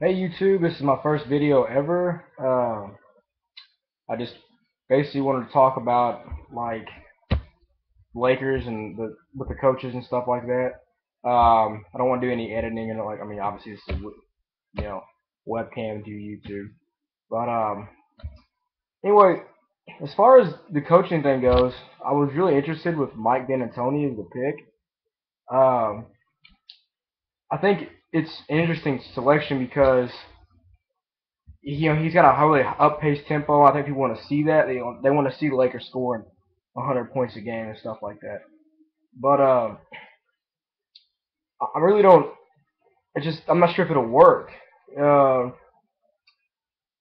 Hey YouTube, this is my first video ever. Um, I just basically wanted to talk about like Lakers and the with the coaches and stuff like that. Um, I don't want to do any editing and like I mean obviously this is you know webcam to YouTube, but um, anyway, as far as the coaching thing goes, I was really interested with Mike D'Antoni as the pick. Um, I think it's an interesting selection because you know he's got a really up-paced tempo. I think people want to see that. They they want to see the Lakers scoring 100 points a game and stuff like that. But uh, I really don't. I just I'm not sure if it'll work. Uh,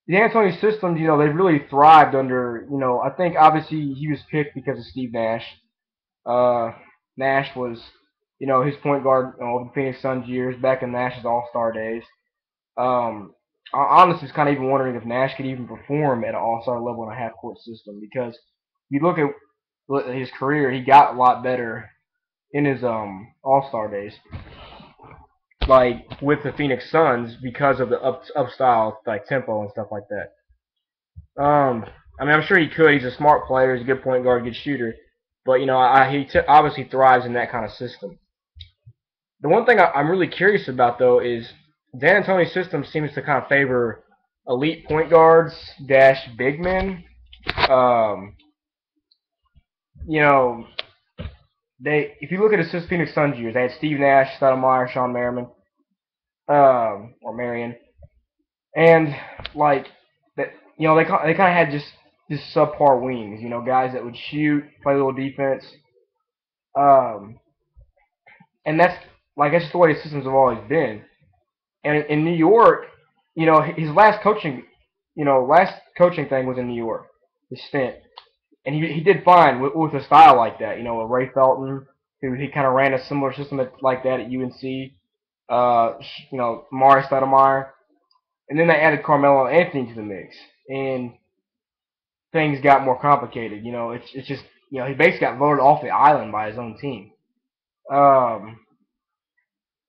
the D'Antoni system, you know, they've really thrived under, you know, I think obviously he was picked because of Steve Nash. Uh, Nash was you know, his point guard you know, the Phoenix Suns years back in Nash's All Star days. Um, I honestly was kind of even wondering if Nash could even perform at an All Star level in a half court system because you look at his career, he got a lot better in his um All Star days, like with the Phoenix Suns because of the up up style like tempo and stuff like that. Um, I mean, I'm sure he could. He's a smart player. He's a good point guard, good shooter. But you know, I, he t- obviously thrives in that kind of system. The one thing I, am really curious about though is Dan D'Antoni's system seems to kind of favor elite point guards dash big men. Um, you know, they if you look at the Phoenix Suns years, they had Steve Nash, Stoudemire, Sean Merriman, um, or Marion, and like that. You know, they they kind of had just just subpar wings. You know, guys that would shoot, play a little defense. Um, and that's like that's just the way the systems have always been. And in New York, you know, his last coaching, you know, last coaching thing was in New York, his stint, and he he did fine with, with a style like that. You know, with Ray Felton, who he kind of ran a similar system like that at UNC. Uh, you know, Mari Stoudemire, and then they added Carmelo Anthony to the mix, and things got more complicated. You know, it's it's just you know he basically got voted off the island by his own team. Um,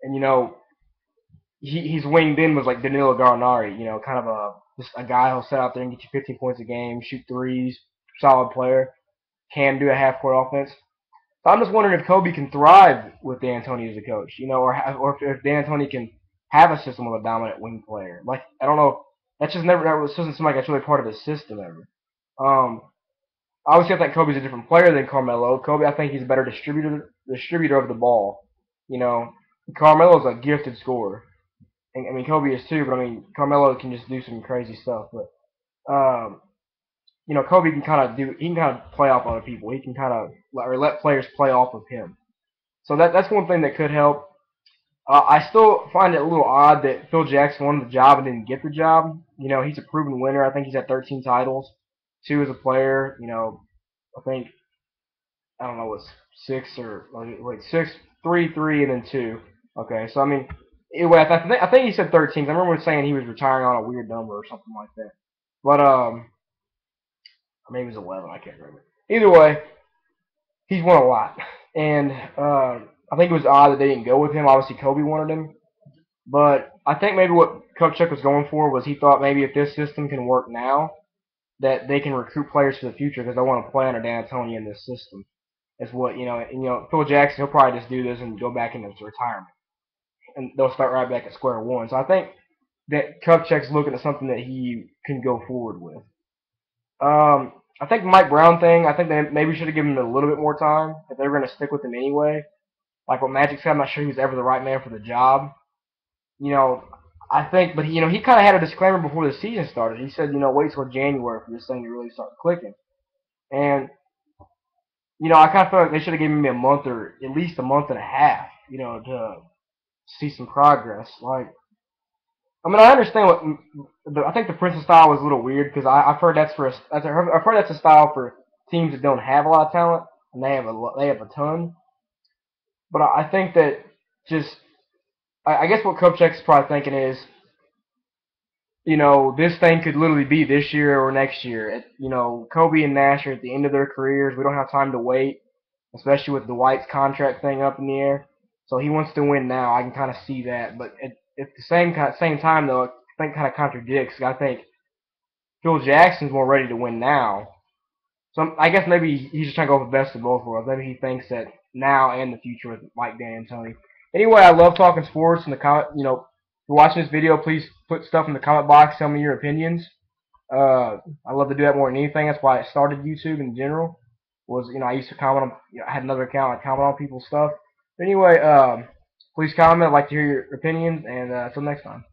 and you know, he he's winged in was like Danilo Gallinari, you know, kind of a just a guy who'll sit out there and get you 15 points a game, shoot threes, solid player, can do a half court offense. So I'm just wondering if Kobe can thrive with D'Antoni as a coach, you know, or or if, if D'Antoni can have a system with a dominant wing player. Like I don't know, that's just never that doesn't seem like that's really part of his system ever. Um, obviously I think Kobe's a different player than Carmelo. Kobe, I think he's a better distributor distributor of the ball. You know, Carmelo's a gifted scorer. I mean, Kobe is too, but I mean, Carmelo can just do some crazy stuff. But, um, you know, Kobe can kind of do, he can kind of play off other people. He can kind of, or let players play off of him. So that that's one thing that could help. Uh, I still find it a little odd that Phil Jackson won the job and didn't get the job. You know, he's a proven winner. I think he's had 13 titles, two as a player. You know, I think I don't know what's six or like six, three, three, and then two. Okay, so I mean, anyway, I, th- I think he said 13. I remember saying he was retiring on a weird number or something like that. But um, maybe it was 11. I can't remember. Either way, he's won a lot, and uh, I think it was odd that they didn't go with him. Obviously, Kobe wanted him, but I think maybe what Kupchak was going for was he thought maybe if this system can work now, that they can recruit players for the future because they want to play under D'Antoni in this system. Is what you know, and you know, Phil Jackson he'll probably just do this and go back into retirement and they'll start right back at square one. So I think that Kupchak's looking at something that he can go forward with. Um, I think Mike Brown thing, I think they maybe should have given him a little bit more time if they were going to stick with him anyway. Like what Magic said, I'm not sure he was ever the right man for the job. You know, I think, but he, you know, he kind of had a disclaimer before the season started. He said, you know, wait till January for this thing to really start clicking. And you know, I kind of feel like they should have given me a month or at least a month and a half, you know, to see some progress. Like, I mean, I understand what the, I think the Princeton style was a little weird because I've heard that's for a, I've heard that's a style for teams that don't have a lot of talent and they have a they have a ton. But I think that just I, I guess what Kupchak's probably thinking is, you know, this thing could literally be this year or next year. It, you know, Kobe and Nash are at the end of their careers. We don't have time to wait, especially with Dwight's contract thing up in the air. So he wants to win now. I can kind of see that, but at, at the same same time though, I think kind of contradicts. I think Phil Jackson's more ready to win now. So I guess maybe he's just trying to go for the best of both worlds. Maybe he thinks that now and the future with Mike D'Antoni. Anyway, I love talking sports and the comment. You know, if you're watching this video, please put stuff in the comment box. Tell me your opinions. Uh, I love to do that more than anything. That's why I started YouTube in general. Was you know I used to comment on. You know, I had another account. I comment on people's stuff. Anyway, um, please comment. Like to hear your opinions. And uh, until next time.